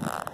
you